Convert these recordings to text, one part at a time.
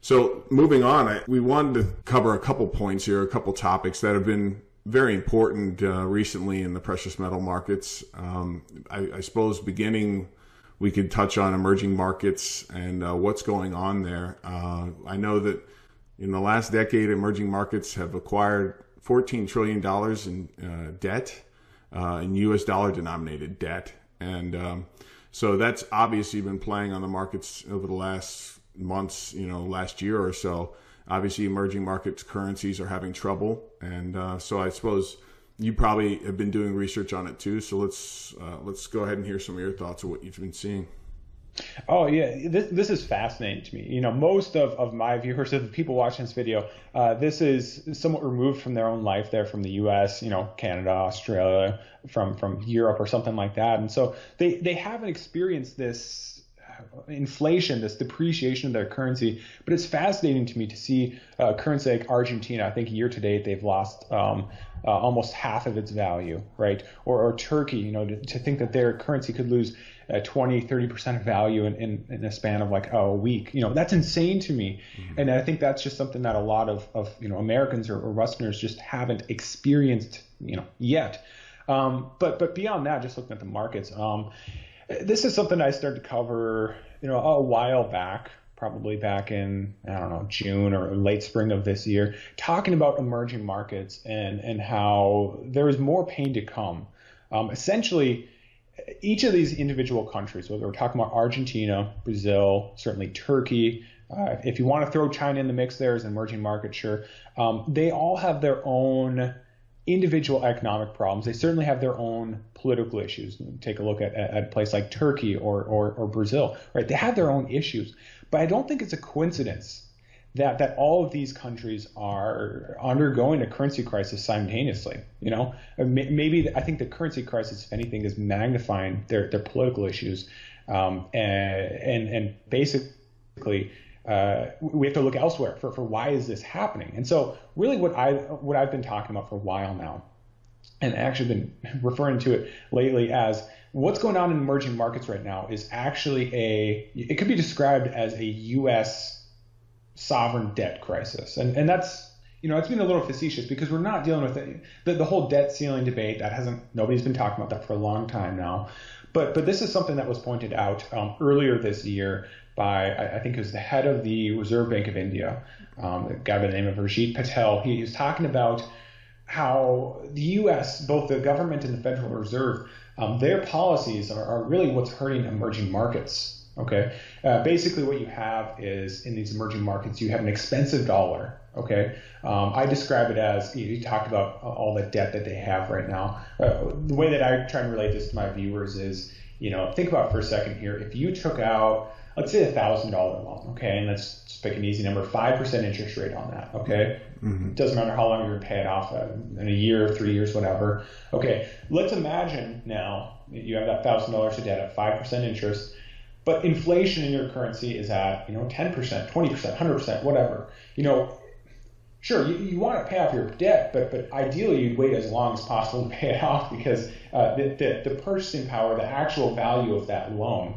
So moving on, we wanted to cover a couple points here, a couple topics that have been very important uh, recently in the precious metal markets. Um, I, I, suppose beginning, we could touch on emerging markets and uh, what's going on there. Uh, I know that in the last decade, emerging markets have acquired $14 trillion in uh, debt, uh, in US dollar denominated debt. And um, so that's obviously been playing on the markets over the last months, you know, last year or so. Obviously, emerging markets currencies are having trouble, and uh, so I suppose you probably have been doing research on it too. So let's uh, let's go ahead and hear some of your thoughts of what you've been seeing. Oh yeah, this this is fascinating to me. You know, most of, of my viewers, of the people watching this video, uh, this is somewhat removed from their own life. They're from the U.S., you know, Canada, Australia, from from Europe or something like that, and so they they haven't experienced this inflation, this depreciation of their currency. But it's fascinating to me to see a currency like Argentina. I think year to date they've lost um, uh, almost half of its value, right? Or, or Turkey, you know, to, to, think that their currency could lose uh, 20, 30% of value in, in, in, a span of like oh, a week. You know, that's insane to me. Mm-hmm. And I think that's just something that a lot of, of you know, Americans or, or Westerners just haven't experienced, you know, yet. Um, but but beyond that, just looking at the markets, um, this is something I started to cover, you know, a while back, probably back in I don't know June or late spring of this year, talking about emerging markets and and how there is more pain to come. Um, essentially, each of these individual countries, whether we're talking about Argentina, Brazil, certainly Turkey, uh, if you want to throw China in the mix there as an emerging market, sure. Um, they all have their own individual economic problems. They certainly have their own political issues. Take a look at, at a place like Turkey or, or, or Brazil, right? They have their own issues. But I don't think it's a coincidence that that all of these countries are undergoing a currency crisis simultaneously. You know, maybe I think the currency crisis, if anything, is magnifying their their political issues, um, and and and basically uh, we have to look elsewhere for, for why is this happening. And so really what I what I've been talking about for a while now, and actually been referring to it lately as what's going on in emerging markets right now is actually a it could be described as a U.S. sovereign debt crisis, and and that's you know, it's been a little facetious because we're not dealing with it. The, the whole debt ceiling debate that hasn't nobody's been talking about that for a long time now. But but this is something that was pointed out um, earlier this year by I, think it was the head of the Reserve Bank of India, um, a guy by the name of Urjit Patel. He, was talking about how the U.S., both the government and the Federal Reserve, um, their policies are, are, really what's hurting emerging markets. Okay, uh, basically what you have is in these emerging markets you have an expensive dollar. Okay, um, I describe it as you, talked about all the debt that they have right now. Uh, the way that I try and relate this to my viewers is, you know, think about for a second here. If you took out let's say a thousand dollar loan, okay, and let's just pick an easy number, five percent interest rate on that, okay. Mm-hmm. Doesn't matter how long you're gonna pay it off uh, in a year, three years, whatever. Okay, let's imagine now you have that thousand dollars of debt at five percent interest, but inflation in your currency is at you know ten percent, twenty percent, hundred percent, whatever. You know, sure, you, you want to pay off your debt, but but ideally you'd wait as long as possible to pay it off because uh, the, the, the purchasing power, the actual value of that loan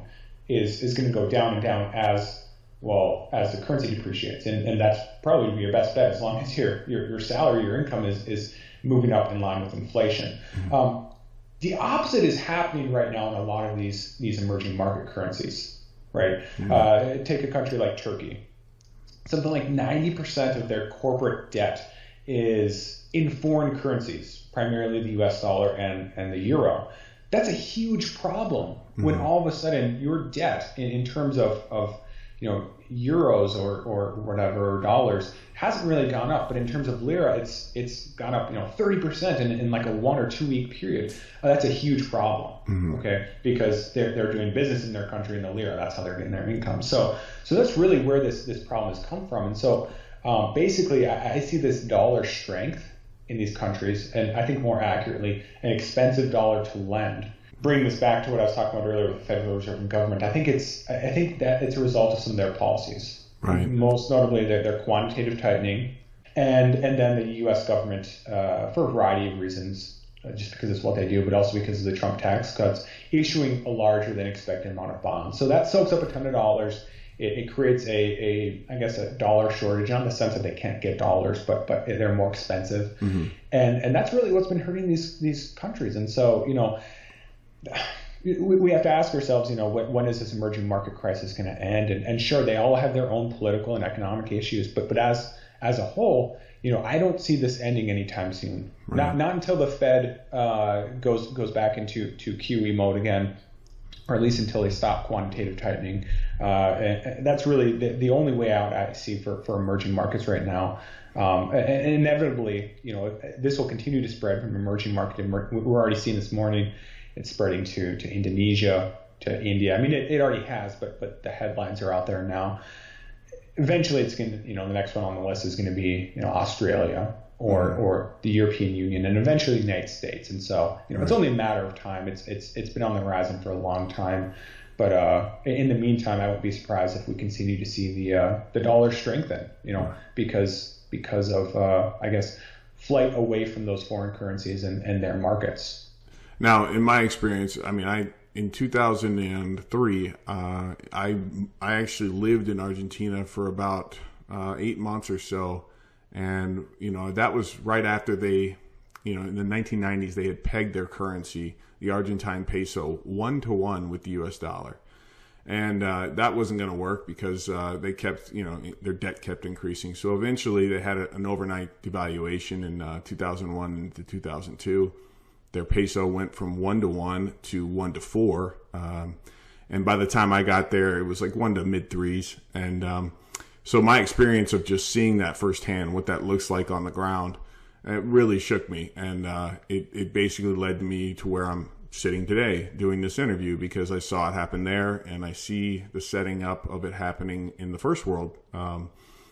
is is going to go down and down as well as the currency depreciates, and, and that's probably your best bet as long as your your, your salary, your income is is moving up in line with inflation. Mm-hmm. Um, the opposite is happening right now in a lot of these these emerging market currencies, right? Mm-hmm. Uh, take a country like Turkey. Something like 90% of their corporate debt is in foreign currencies, primarily the U.S. dollar and and the euro that's a huge problem when mm-hmm. all of a sudden your debt in, in terms of, of you know euros or, or whatever or dollars hasn't really gone up, but in terms of lira, it's it's gone up you know 30% in, in like a one or two week period. Uh, that's a huge problem, mm-hmm. okay? Because they're they're doing business in their country in the lira. That's how they're getting their income. So so that's really where this this problem has come from. And so um, basically, I, I see this dollar strength in these countries, and I think more accurately, an expensive dollar to lend. Bring this back to what I was talking about earlier with the Federal Reserve and government. I think it's I think that it's a result of some of their policies. Right. Most notably, their, their quantitative tightening, and and then the U.S. government, uh, for a variety of reasons, uh, just because it's what they do, but also because of the Trump tax cuts, issuing a larger than expected amount of bonds. So that soaks up a ton of dollars. It, it, creates a, a, I guess, a dollar shortage, not in the sense that they can't get dollars, but but they're more expensive, mm-hmm. and and that's really what's been hurting these these countries. And so, you know, we have to ask ourselves, you know, when, when is this emerging market crisis going to end? And, and sure, they all have their own political and economic issues, but but as as a whole, you know, I don't see this ending anytime soon. Right. Not not until the Fed uh, goes goes back into to QE mode again, or at least until they stop quantitative tightening. Uh, that's really the, the only way out I see for, for emerging markets right now. Um, and inevitably, you know, this will continue to spread from emerging market. We're already seeing this morning it's spreading to, to Indonesia, to India. I mean, it, it already has, but but the headlines are out there now. Eventually, it's going to, you know, the next one on the list is going to be, you know, Australia or or the European Union, and eventually the United States. And so, you know, right. it's only a matter of time. It's it's it's been on the horizon for a long time. But uh, in the meantime, I won't be surprised if we continue to see the uh, the dollar strengthen. You know, because because of uh, I guess flight away from those foreign currencies and, and their markets. Now, in my experience, I mean, I in 2003, uh, I I actually lived in Argentina for about uh, eight months or so, and you know that was right after they, you know, in the 1990s they had pegged their currency, the Argentine peso, one to one with the U.S. dollar, and uh, that wasn't going to work because uh, they kept, you know, their debt kept increasing. So eventually they had a, an overnight devaluation in uh, 2001 to 2002 their peso went from one to one to one to four. Um, and by the time I got there, it was like one to mid threes. And um, so my experience of just seeing that firsthand, what that looks like on the ground, it really shook me. And uh, it, it basically led me to where I'm sitting today doing this interview because I saw it happen there and I see the setting up of it happening in the first world. Um,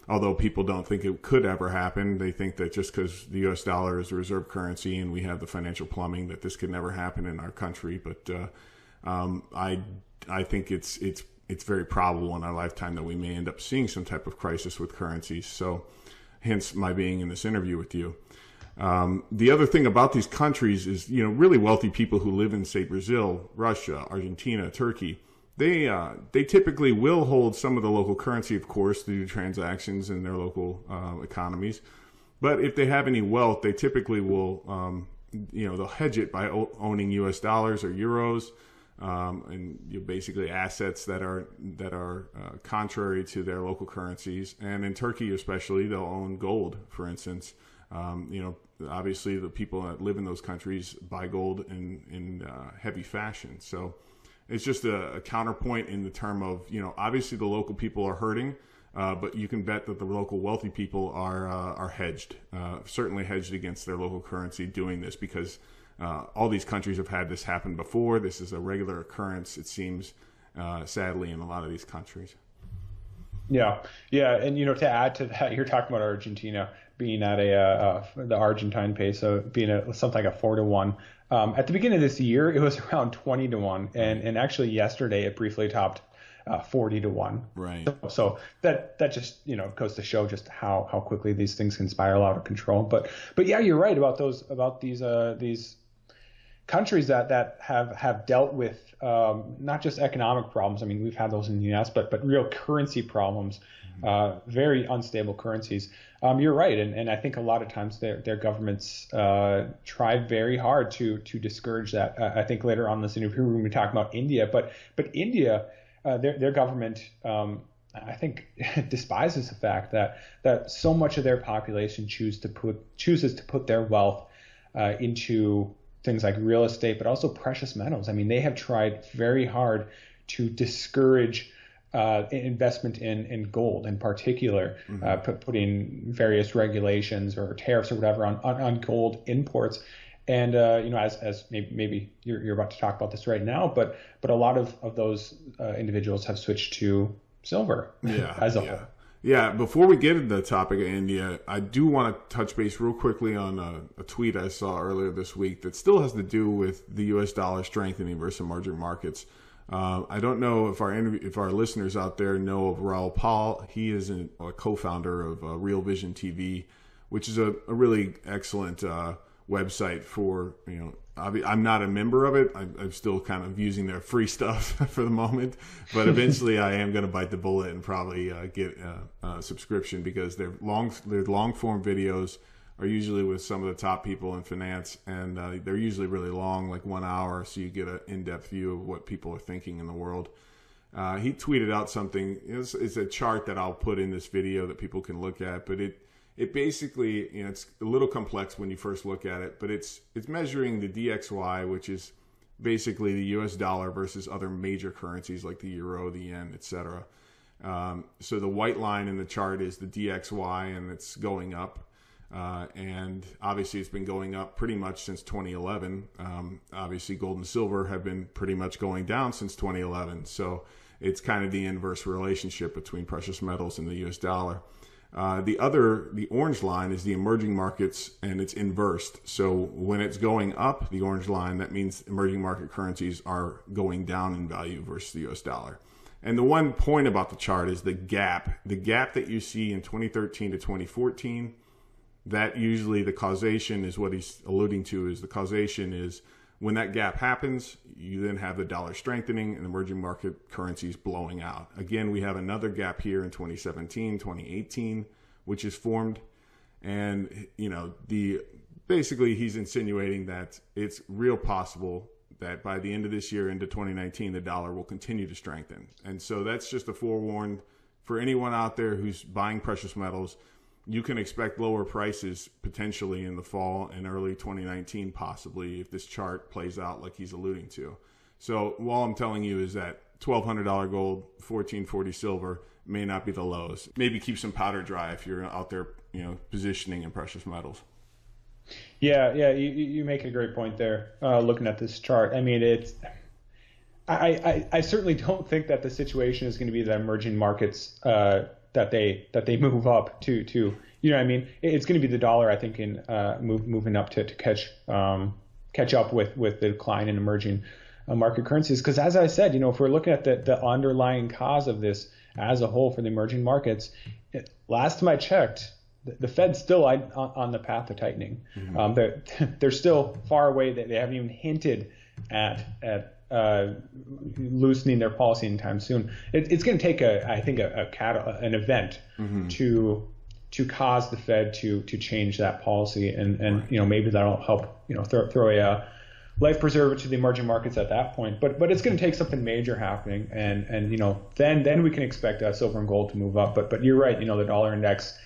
although people don't think it could ever happen, they think that just because the U.S. dollar is a reserve currency and we have the financial plumbing, that this could never happen in our country. But uh, um, I I think it's it's it's very probable in our lifetime that we may end up seeing some type of crisis with currencies. So, hence my being in this interview with you. Um, the other thing about these countries is, you know, really wealthy people who live in, say, Brazil, Russia, Argentina, Turkey they uh, they typically will hold some of the local currency, of course, do transactions in their local uh, economies. But if they have any wealth, they typically will, um, you know, they'll hedge it by owning U.S. dollars or euros, um, and you know, basically assets that are that are uh, contrary to their local currencies. And in Turkey, especially, they'll own gold, for instance. Um, you know, obviously, the people that live in those countries buy gold in in uh, heavy fashion. So it's just a, a, counterpoint in the term of you know obviously the local people are hurting, uh, but you can bet that the local wealthy people are uh, are hedged, uh, certainly hedged against their local currency doing this because uh, all these countries have had this happen before. This is a regular occurrence, it seems, uh, sadly, in a lot of these countries. Yeah, yeah, and you know to add to that, you're talking about Argentina being at a uh, the Argentine peso being a, something like a four to one. Um, at the beginning of this year, it was around 20 to 1. And, and actually, yesterday, it briefly topped uh, 40 to 1. Right. So, so, that that just you know goes to show just how how quickly these things can spiral out of control. But but yeah, you're right about those about these uh, these countries that that have have dealt with um, not just economic problems. I mean, we've had those in the U.S., but but real currency problems, mm-hmm. uh, very unstable currencies. Um, you're right, and, and I think a lot of times their their governments uh, try very hard to to discourage that. Uh, I think later on in this interview we're going to be talking about India, but but India, uh, their their government. Um, I think despises the fact that that so much of their population choose to put chooses to put their wealth uh, into things like real estate, but also precious metals. I mean, they have tried very hard to discourage uh, investment in, in gold in particular, mm-hmm. uh, put, putting various regulations or tariffs or whatever on, on, on gold imports. And uh, you know, as, as maybe, maybe you're, you're, about to talk about this right now, but but a lot of, of those uh, individuals have switched to silver yeah, as a yeah. whole. Yeah, before we get into the topic of India, I do want to touch base real quickly on a, a, tweet I saw earlier this week that still has to do with the U.S. dollar strengthening versus emerging markets. Uh, I don't know if our if our listeners out there know of Raoul Paul. He is a co-founder of uh, Real Vision TV, which is a, a really excellent uh, website for you know I'm not a member of it. I'm, still kind of using their free stuff for the moment, but eventually I am going to bite the bullet and probably uh, get a, a, subscription because their long their long form videos are usually with some of the top people in finance, and uh, they're usually really long, like one hour, so you get an in depth view of what people are thinking in the world. Uh, he tweeted out something. It's, it's a chart that I'll put in this video that people can look at, but it it basically you know it's a little complex when you first look at it, but it's it's measuring the DXY, which is basically the U.S. dollar versus other major currencies like the euro, the yen, etc. Um, so the white line in the chart is the DXY, and it's going up. Uh, and obviously, it's been going up pretty much since 2011. Um, obviously, gold and silver have been pretty much going down since 2011. So it's kind of the inverse relationship between precious metals and the U.S. dollar. Uh, the other, the orange line is the emerging markets and it's inversed. So when it's going up, the orange line, that means emerging market currencies are going down in value versus the US dollar. And the one point about the chart is the gap. The gap that you see in 2013 to 2014, that usually the causation is what he's alluding to is the causation is when that gap happens, you then have the dollar strengthening and emerging market currencies blowing out. Again, we have another gap here in 2017, 2018, which is formed. And, you know, the basically he's insinuating that it's real possible that by the end of this year into 2019, the dollar will continue to strengthen. And so that's just a forewarned for anyone out there who's buying precious metals you can expect lower prices potentially in the fall and early 2019, possibly if this chart plays out like he's alluding to. So, all I'm telling you is that $1,200 gold, 1440 silver may not be the lows. Maybe keep some powder dry if you're out there, you know, positioning in precious metals. Yeah, yeah, you, you make a great point there. Uh, looking at this chart, I mean, it's. I, I, I certainly don't think that the situation is going to be that emerging markets uh, that they that they move up to to you know I mean? It's going to be the dollar I think in uh, move, moving up to, to catch um, catch up with with the decline in emerging uh, market currencies. Because as I said you know if we're looking at the the underlying cause of this as a whole for the emerging markets it, last time I checked the, the Fed's still on, on, the path to tightening. Mm-hmm. um, they're they're still far away. They, they haven't even hinted at at uh, loosening their policy anytime soon. It, it's going to take a, I think, a, a cat, an event mm-hmm. to to cause the Fed to to change that policy, and and you know maybe that'll help you know throw, throw a life preserver to the emerging markets at that point. But but it's going to take something major happening, and and you know then then we can expect uh, silver and gold to move up. But but you're right, you know the dollar index.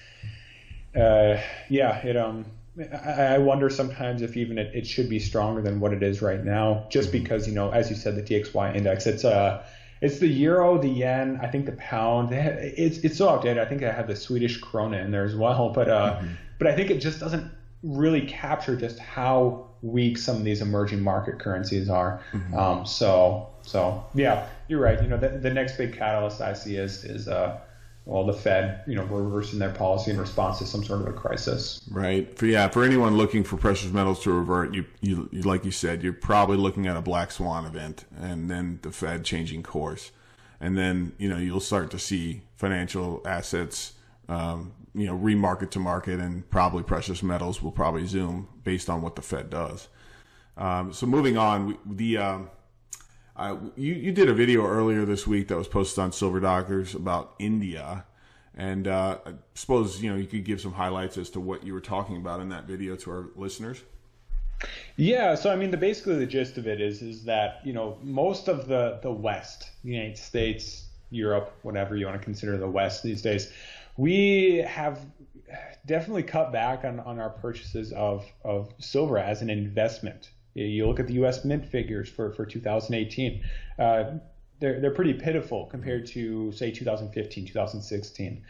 Uh, yeah, it um I wonder sometimes if even it, it, should be stronger than what it is right now, just mm-hmm. because you know, as you said, the DXY index. It's uh, it's the euro, the yen, I think the pound. It's it's so outdated. I think I have the Swedish krona in there as well, but uh, mm-hmm. but I think it just doesn't really capture just how weak some of these emerging market currencies are. Mm-hmm. Um, so so yeah, you're right. You know, the, the next big catalyst I see is is uh well, the Fed, you know, reversing their policy in response to some sort of a crisis. Right. For yeah, for anyone looking for precious metals to revert, you, you, you like you said, you're probably looking at a black swan event, and then the Fed changing course, and then you know you'll start to see financial assets, um, you know, remarket to market, and probably precious metals will probably zoom based on what the Fed does. Um, so moving on, we, the um, uh, you, you did a video earlier this week that was posted on Silver Doctors about India. And uh, I suppose you know you could give some highlights as to what you were talking about in that video to our listeners. Yeah, so I mean, the basically the gist of it is is that you know most of the the West, the United States, Europe, whatever you want to consider the West these days, we have definitely cut back on, on our purchases of of silver as an investment. You look at the U.S. Mint figures for for 2018. Uh, they're they're pretty pitiful compared to say 2015, 2016,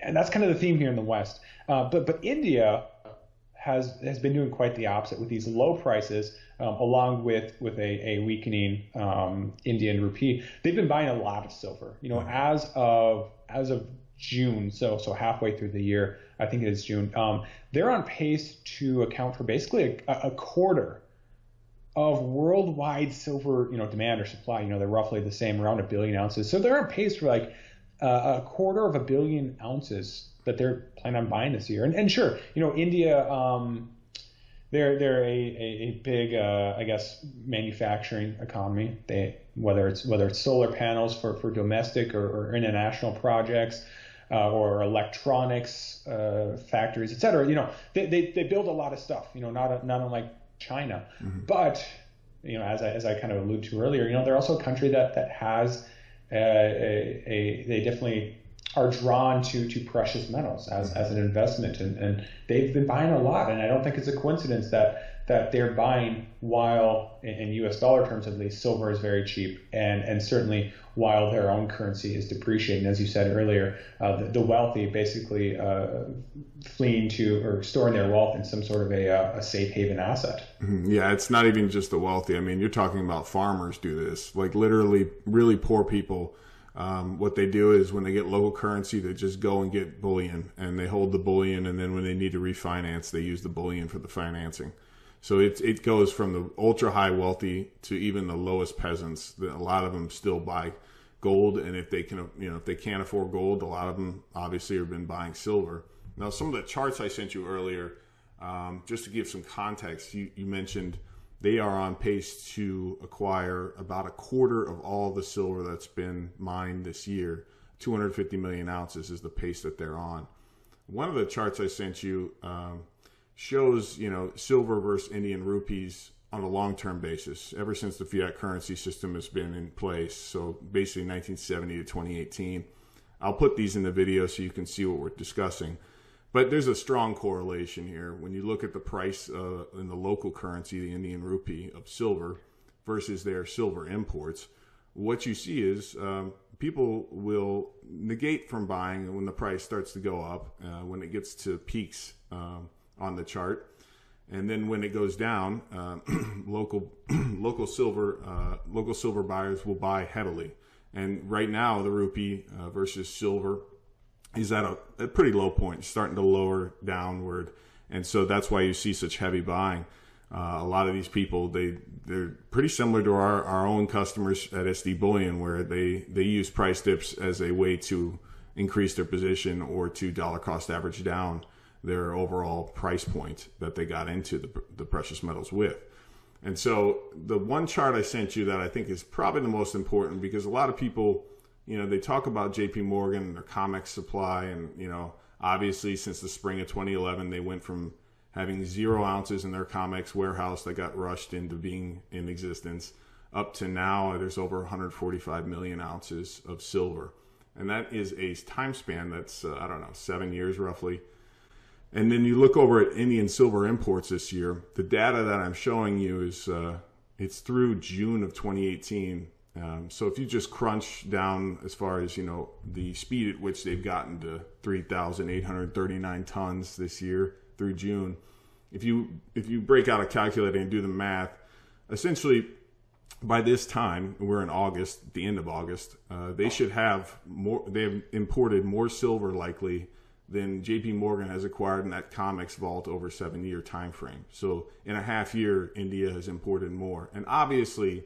and that's kind of the theme here in the West. Uh, but but India has has been doing quite the opposite with these low prices, um, along with with a, a weakening um, Indian rupee. They've been buying a lot of silver. You know, as of as of June, so so halfway through the year, I think it is June. Um, they're on pace to account for basically a, a quarter of worldwide silver, you know, demand or supply, you know, they're roughly the same, around a billion ounces. So they're on pace for like uh, a quarter of a billion ounces that they're planning on buying this year. And, and sure, you know, India, um, they're they're a, a, a big uh, I guess manufacturing economy. They whether it's whether it's solar panels for, for domestic or, or international projects. Uh, or electronics uh, factories, et cetera. You know, they, they, they build a lot of stuff. You know, not not unlike China, mm-hmm. but you know, as I as I kind of alluded to earlier, you know, they're also a country that that has a, a, a they definitely are drawn to to precious metals as, as an investment. And, and they've been buying a lot. And I don't think it's a coincidence that that they're buying while in, in US dollar terms at least silver is very cheap. And and certainly while their own currency is depreciating as you said earlier uh, the, the, wealthy basically uh, fleeing to or storing their wealth in some sort of a, uh, a safe haven asset. Mm-hmm. yeah it's not even just the wealthy. I mean you're talking about farmers do this. Like literally really poor people um, what they do is when they get local currency, they just go and get bullion and they hold the bullion. And then when they need to refinance, they use the bullion for the financing. So it, it goes from the ultra high wealthy to even the lowest peasants. A lot of them still buy gold. And if they can, you know, if they can't afford gold, a lot of them obviously have been buying silver. Now, some of the charts I sent you earlier, um, just to give some context, you, you mentioned they are on pace to acquire about a quarter of all the silver that's been mined this year. 250 million ounces is the pace that they're on. One of the charts I sent you um, shows, you know, silver versus Indian rupees on a long-term basis ever since the fiat currency system has been in place. So basically 1970 to 2018. I'll put these in the video so you can see what we're discussing. But there's a strong correlation here when you look at the price uh, in the local currency, the Indian rupee of silver, versus their silver imports. What you see is um, people will negate from buying when the price starts to go up, uh, when it gets to peaks um, on the chart, and then when it goes down, uh, local local silver uh, local silver buyers will buy heavily. And right now, the rupee uh, versus silver he's at a, a pretty low point, starting to lower downward, and so that's why you see such heavy buying. Uh, a lot of these people they they're pretty similar to our, our own customers at SD Bullion, where they they use price dips as a way to increase their position or to dollar cost average down their overall price point that they got into the, the precious metals with. And so the one chart I sent you that I think is probably the most important because a lot of people you know, they talk about JP Morgan and their COMEX supply. And, you know, obviously since the spring of 2011, they went from having zero ounces in their COMEX warehouse that got rushed into being in existence up to now there's over 145 million ounces of silver. And that is a time span that's, uh, I don't know, seven years roughly. And then you look over at Indian silver imports this year. The data that I'm showing you is uh, it's through June of 2018 um, so if you just crunch down as far as you know the speed at which they've gotten to 3,839 tons this year through June, if you if you break out a calculator and do the math, essentially by this time we're in August, the end of August, uh, they should have more. They have imported more silver likely than J.P. Morgan has acquired in that COMEX vault over seven year time frame. So in a half year, India has imported more, and obviously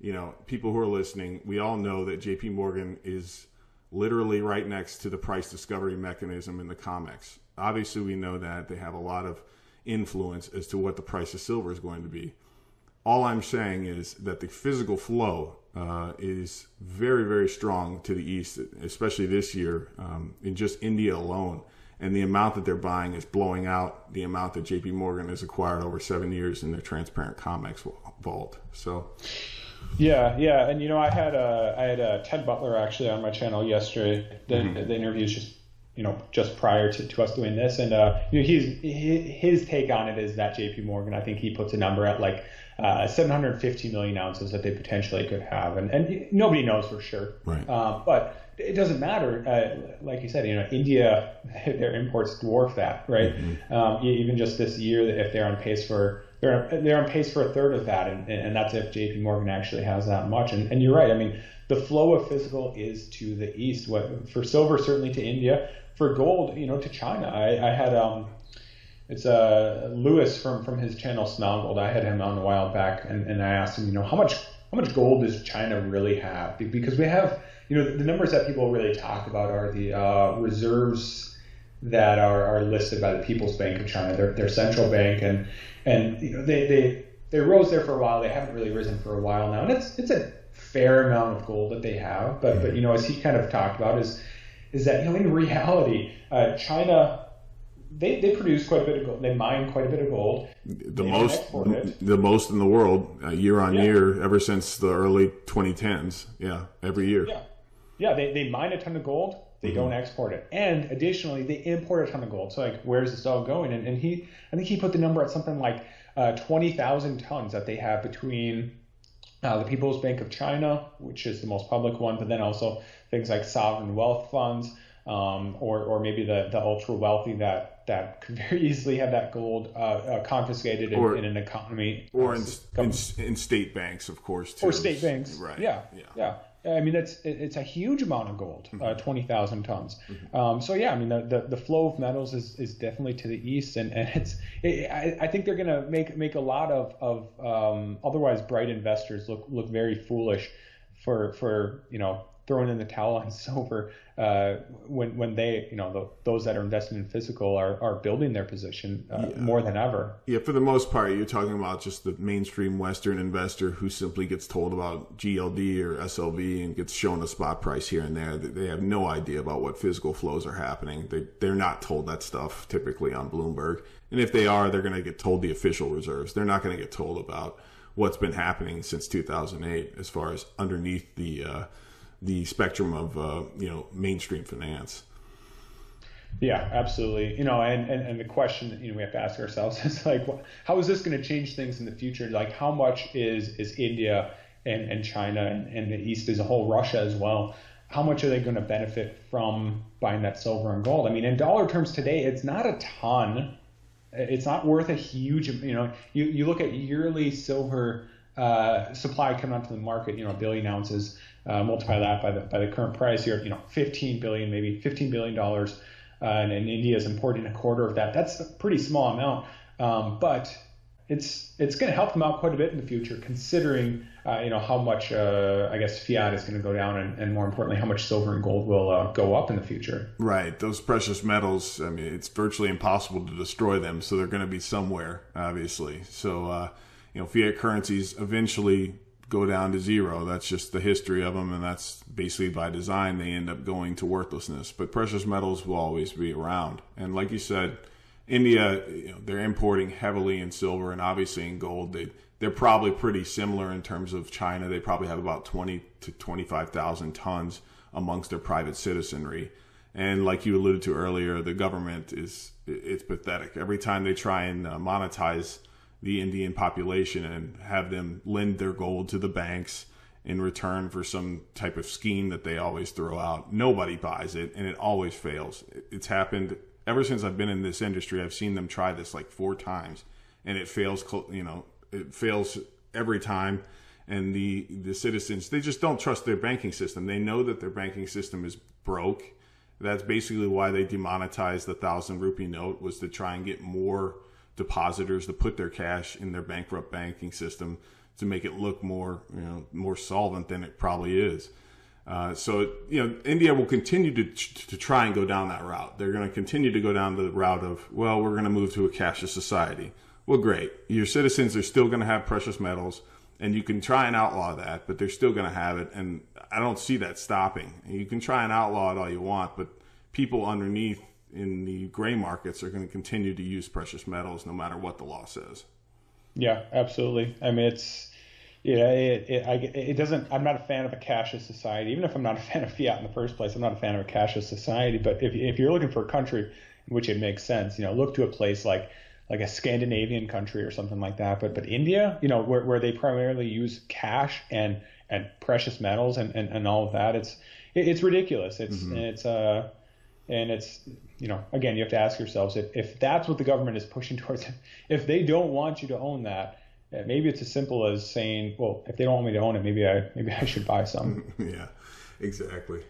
you know, people who are listening, we all know that JP Morgan is literally right next to the price discovery mechanism in the COMEX. Obviously, we know that they have a lot of influence as to what the price of silver is going to be. All I'm saying is that the physical flow uh, is very, very strong to the east, especially this year um, in just India alone. And the amount that they're buying is blowing out the amount that JP Morgan has acquired over seven years in their transparent COMEX vault. So, yeah, yeah, and you know, I had uh, I had uh, Ted Butler actually on my channel yesterday. The, mm-hmm. the interview is just you know just prior to, to us doing this, and uh, you know, he's his take on it is that J.P. Morgan. I think he puts a number at like uh, 750 million ounces that they potentially could have, and and nobody knows for sure. Right. Uh, but it doesn't matter. Uh, like you said, you know, India, their imports dwarf that, right? Mm-hmm. Um, even just this year, if they're on pace for they're they're on pace for a third of that, and, and that's if J.P. Morgan actually has that much. And, and you're right. I mean, the flow of physical is to the east. What for silver certainly to India. For gold, you know, to China. I, I had um, it's uh Lewis from from his channel Snoggled. I had him on a while back, and, and I asked him, you know, how much how much gold does China really have? Because we have, you know, the numbers that people really talk about are the uh, reserves that are, are listed by the People's Bank of China, their, their central bank, and and you know they, they they rose there for a while. They haven't really risen for a while now, and it's it's a fair amount of gold that they have. But but you know as he kind of talked about is is that you know in reality, uh, China they, they produce quite a bit of gold. They mine quite a bit of gold. The most the most in the world uh, year on yeah. year ever since the early 2010s. Yeah, every year. Yeah, yeah. They, they mine a ton of gold. They mm-hmm. don't export it, and additionally, they import a ton of gold. So like, where's this all going? And, and he, I think he put the number at something like uh, 20,000 tons that they have between uh, the People's Bank of China, which is the most public one, but then also things like sovereign wealth funds, um, or or maybe the the ultra wealthy that that could very easily have that gold uh, uh, confiscated in, in, an economy, or in, in, in, state banks, of course, too. or state banks, right? Yeah, yeah. yeah. I mean, it's it's a huge amount of gold, uh, mm-hmm. twenty thousand tons. Mm-hmm. Um, so yeah, I mean, the, the, the, flow of metals is, is definitely to the east, and, and it's it, I, I think they're going to make make a lot of of um, otherwise bright investors look look very foolish for for you know throwing in the towel on silver uh, when when they you know the, those that are invested in physical are, are building their position uh, yeah. more than ever. Yeah, for the most part, you're talking about just the mainstream Western investor who simply gets told about GLD or SLV and gets shown a spot price here and there. They have no idea about what physical flows are happening. They they're not told that stuff typically on Bloomberg, and if they are, they're going to get told the official reserves. They're not going to get told about what's been happening since 2008 as far as underneath the uh, the spectrum of uh, you know mainstream finance. Yeah, absolutely. You know, and, and, and the question that you know we have to ask ourselves is like, how is this going to change things in the future? Like, how much is is India and, and China and, and the East as a whole, Russia as well? How much are they going to benefit from buying that silver and gold? I mean, in dollar terms today, it's not a ton. It's not worth a huge. You know, you you look at yearly silver uh, supply coming onto the market. You know, a billion ounces uh, multiply that by the by the current price, you're you know 15 billion, maybe 15 billion dollars, uh, and, and, India is importing a quarter of that. That's a pretty small amount, um, but it's it's going to help them out quite a bit in the future, considering uh, you know how much uh, I guess fiat is going to go down, and, and, more importantly, how much silver and gold will uh, go up in the future. Right, those precious metals. I mean, it's virtually impossible to destroy them, so they're going to be somewhere, obviously. So uh, you know, fiat currencies eventually go down to zero. That's just the history of them, and that's basically by design. They end up going to worthlessness. But precious metals will always be around. And like you said, India, you know, they're importing heavily in silver and obviously in gold. They they're probably pretty similar in terms of China. They probably have about twenty to twenty five thousand tons amongst their private citizenry. And like you alluded to earlier, the government is it's pathetic. Every time they try and uh, monetize the Indian population and have them lend their gold to the banks in return for some type of scheme that they always throw out. Nobody buys it and it always fails. It's happened ever since I've been in this industry. I've seen them try this like four times and it fails, you know, it fails every time. And the, the citizens, they just don't trust their banking system. They know that their banking system is broke. That's basically why they demonetized the thousand rupee note was to try and get more depositors to put their cash in their bankrupt banking system to make it look more, you know, more solvent than it probably is. Uh, so you know, India will continue to to try and go down that route. They're going to continue to go down the route of well, we're going to move to a cashless society. Well, great. Your citizens are still going to have precious metals, and you can try and outlaw that, but they're still going to have it. And I don't see that stopping. You can try and outlaw it all you want, but people underneath in the gray markets are going to continue to use precious metals no matter what the law says. Yeah, absolutely. I mean, it's yeah, it it, I, it doesn't. I'm not a fan of a cashless society. Even if I'm not a fan of fiat in the first place, I'm not a fan of a cashless society. But if if you're looking for a country in which it makes sense, you know, look to a place like like a Scandinavian country or something like that. But but India, you know, where where they primarily use cash and and precious metals and, and, and all of that, it's it, it's ridiculous. It's mm-hmm. it's uh and it's you know again you have to ask yourselves if, if that's what the government is pushing towards if they don't want you to own that eh, maybe it's as simple as saying well if they don't want me to own it maybe i maybe i should buy some. Yeah exactly